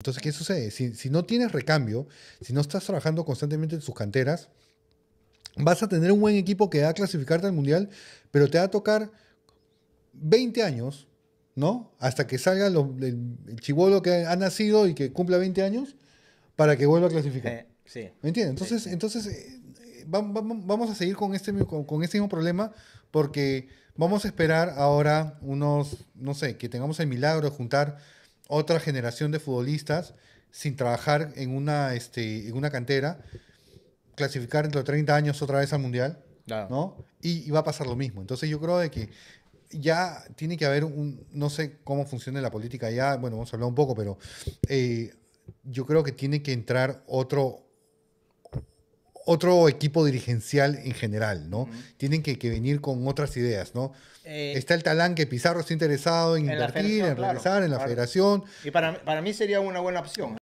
Entonces, ¿qué sucede? Si, si no tienes recambio, si no estás trabajando constantemente en sus canteras, vas a tener un buen equipo que va a clasificarte al Mundial, pero te va a tocar 20 años, ¿no? Hasta que salga el, el chibolo que ha nacido y que cumpla 20 años para que vuelva a clasificar. Eh, sí. ¿Me entiendes? Entonces, entonces eh, vam- vam- vamos a seguir con este, con este mismo problema porque vamos a esperar ahora unos, no sé, que tengamos el milagro de juntar otra generación de futbolistas sin trabajar en una, este, en una cantera, clasificar dentro de 30 años otra vez al Mundial, Claro. ¿no? Y, y va a pasar lo mismo. Entonces yo creo de que ya tiene que haber un, no sé cómo funciona la política ya, bueno, vamos a hablar un poco, pero eh, yo creo que tiene que entrar otro otro equipo dirigencial en general, ¿no? Tienen que, que venir con otras ideas, ¿no? Eh, está el talán que Pizarro está interesado en, invertir, en claro, regresar en la claro. federación. Y para, para mí sería una buena opción.